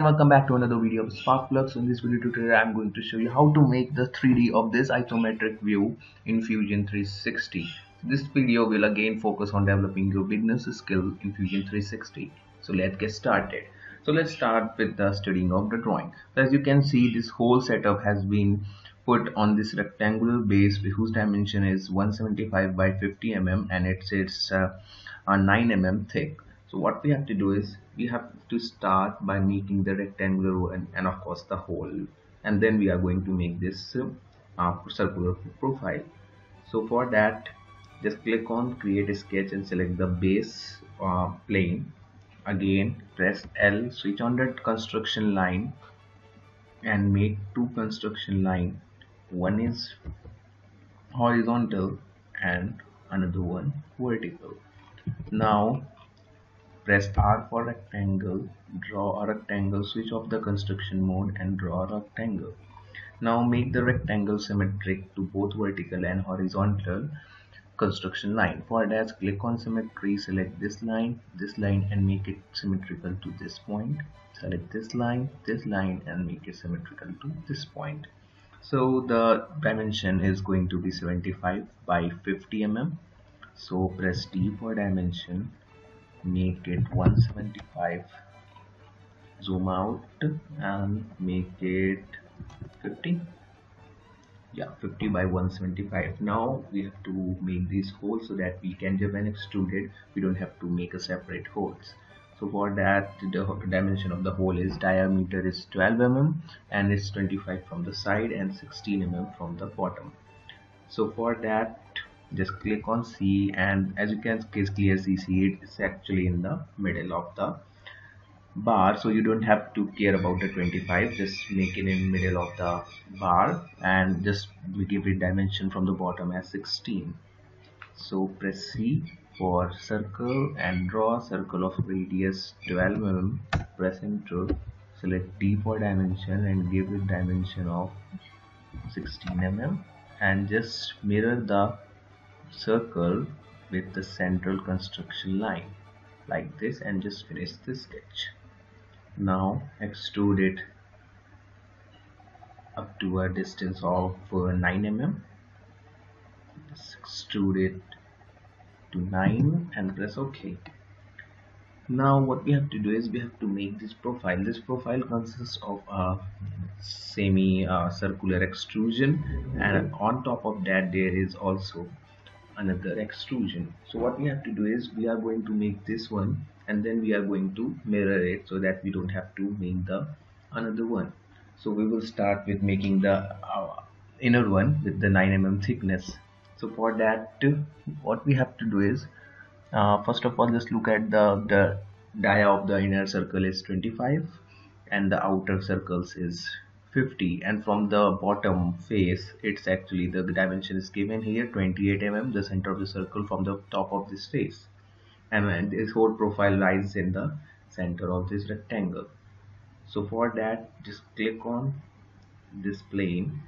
welcome back to another video of Sparkplug. So in this video tutorial I'm going to show you how to make the 3D of this isometric view in Fusion 360. This video will again focus on developing your beginner's skill in Fusion 360. So let's get started. So let's start with the studying of the drawing. So as you can see this whole setup has been put on this rectangular base whose dimension is 175 by 50 mm and it's it's uh, 9 mm thick so what we have to do is we have to start by making the rectangular one and of course the hole and then we are going to make this uh, circular profile. So for that just click on create a sketch and select the base uh, plane. Again press L switch on that construction line and make two construction line. One is horizontal and another one vertical. Now press R for rectangle draw a rectangle switch off the construction mode and draw a rectangle. Now make the rectangle symmetric to both vertical and horizontal construction line. For that click on symmetry select this line this line and make it symmetrical to this point. Select this line this line and make it symmetrical to this point. So the dimension is going to be 75 by 50 mm so press D for dimension make it 175 zoom out and make it 50 yeah 50 by 175 now we have to make these holes so that we can when extruded. We don't have to make a separate holes. So for that the dimension of the hole is diameter is 12 mm and it's 25 from the side and 16 mm from the bottom. So for that just click on C and as you can clearly see it is actually in the middle of the bar so you don't have to care about the 25 just make it in middle of the bar and just we give it dimension from the bottom as 16 so press C for circle and draw circle of radius 12 mm press enter select D for dimension and give it dimension of 16 mm and just mirror the circle with the central construction line like this and just finish the sketch. Now extrude it up to a distance of uh, 9 mm extrude it to 9 and press ok. Now what we have to do is we have to make this profile. This profile consists of a semi uh, circular extrusion and on top of that there is also another extrusion so what we have to do is we are going to make this one and then we are going to mirror it so that we don't have to make the another one. So we will start with making the uh, inner one with the 9 mm thickness. So for that what we have to do is uh, first of all just look at the the dia of the inner circle is 25 and the outer circles is 50 and from the bottom face it's actually the, dimension is given here 28 mm the center of the circle from the top of this face. And this whole profile lies in the center of this rectangle. So for that just click on this plane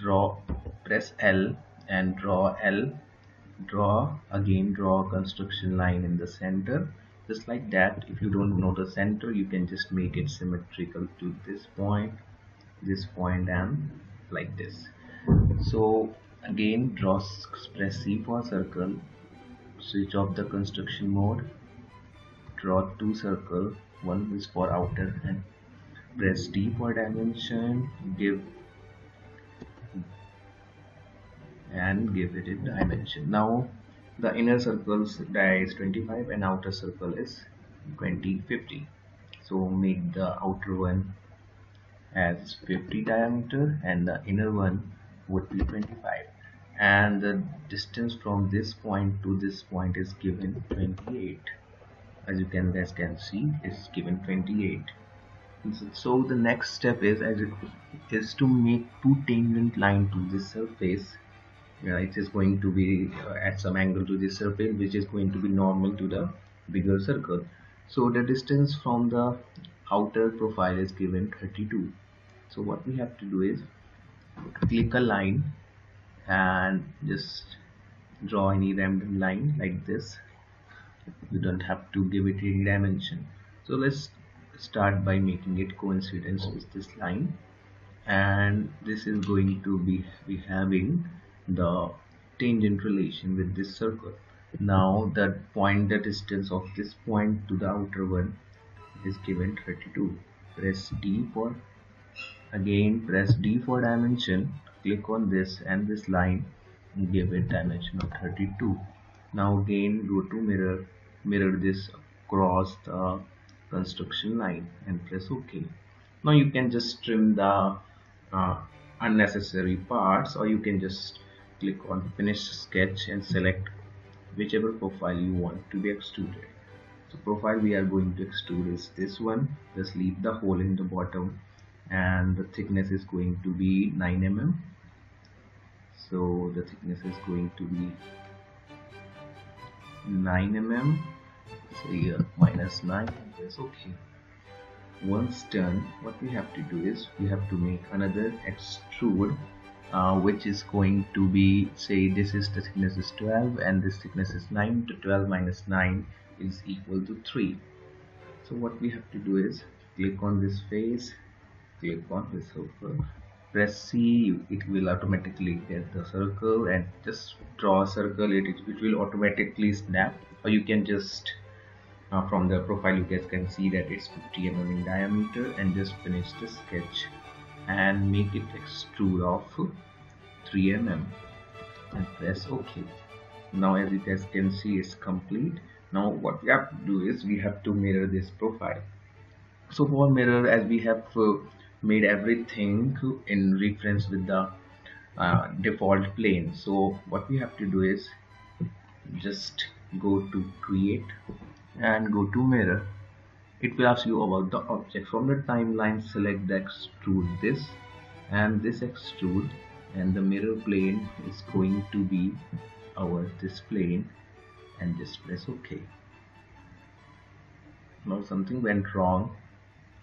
draw press L and draw L. Draw again draw a construction line in the center. Just like that if you don't know the center you can just make it symmetrical to this point this point point and like this. So again draw press C for circle switch off the construction mode draw two circle one is for outer and press D for dimension give and give it a dimension. Now the inner circle's dia is 25 and outer circle is 20 50 so make the outer one as 50 diameter and the inner one would be 25 and the distance from this point to this point is given 28 as you can guys can see it's given 28 so the next step is as it is to make two tangent line to this surface uh, it is going to be uh, at some angle to the surface which is going to be normal to the bigger circle. So the distance from the outer profile is given 32 so what we have to do is click a line and just draw any random line like this. You don't have to give it any dimension. So let's start by making it coincidence with this line. And this is going to be, be having the tangent relation with this circle. Now the point the distance of this point to the outer one is given 32 press D for again press D for dimension. Click on this and this line give it dimension of 32 now again go to mirror mirror this across the construction line and press ok. Now you can just trim the uh, unnecessary parts or you can just click on finish sketch and select whichever profile you want to be extruded so profile we are going to extrude is this one. Just leave the hole in the bottom and the thickness is going to be 9 mm so the thickness is going to be 9 mm so here minus 9 is okay. Once done what we have to do is we have to make another extrude uh, which is going to be say this is the thickness is 12 and this thickness is 9 to 12 minus 9 is equal to 3 so what we have to do is click on this face click on this circle. Press C it will automatically get the circle and just draw a circle. It, it will automatically snap. Or you can just uh, from the profile you guys can see that it's 50 mm in diameter and just finish the sketch and make it extrude of 3 mm and press ok. Now as you guys can see it's complete now what we have to do is we have to mirror this profile. So for mirror as we have uh, made everything in reference with the uh, default plane. So what we have to do is just go to create and go to mirror. It will ask you about the object. From the timeline select the extrude this and this extrude and the mirror plane is going to be our this plane and just press ok now something went wrong.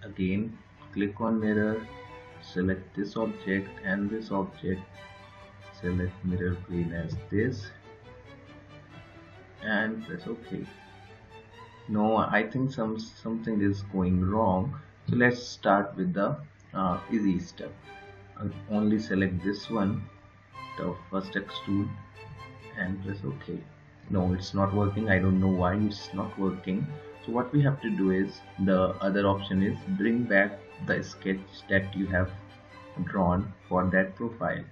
Again click on mirror select this object and this object. Select mirror plane as this. And press ok no I think some something is going wrong. So let's start with the uh, easy step. I'll only select this one. The first extrude and press ok no it's not working. I don't know why it's not working. So what we have to do is the other option is bring back the sketch that you have drawn for that profile.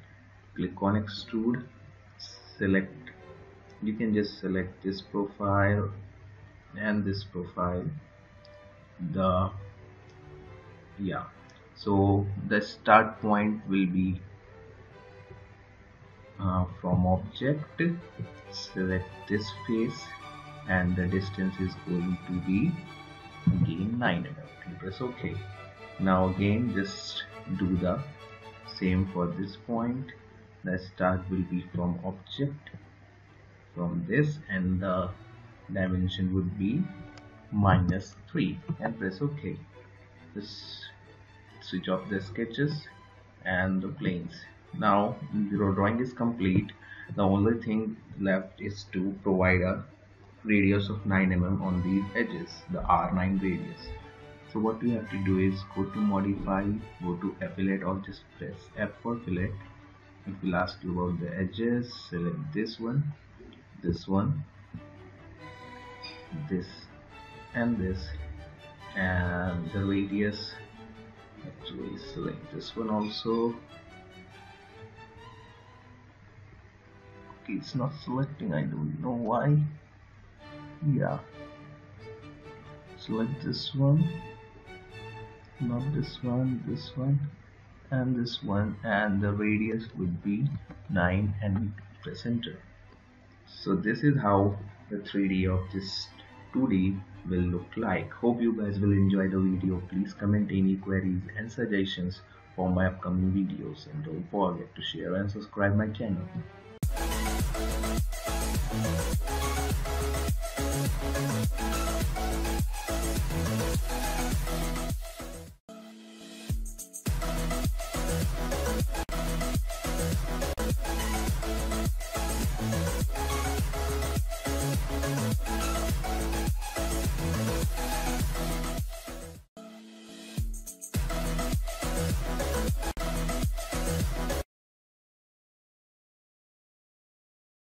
Click on extrude select you can just select this profile and this profile. The yeah. So the start point will be uh, from object select this face and the distance is going to be again 9 mm press ok. Now again just do the same for this point. The start will be from object from this and the dimension would be minus 3 and press ok. Just switch off the sketches and the planes now your drawing is complete. The only thing left is to provide a radius of 9 mm on these edges the r9 radius. So what we have to do is go to modify go to fillet or just press f for fillet it will ask you about the edges select this one this one this and this. And the radius actually select this one also it's not selecting. I don't know why. Yeah. Select this one. Not this one this one and this one and the radius would be 9 and press enter so this is how the 3d of this 2d will look like. Hope you guys will enjoy the video. Please comment any queries and suggestions for my upcoming videos. And don't forget to share and subscribe my channel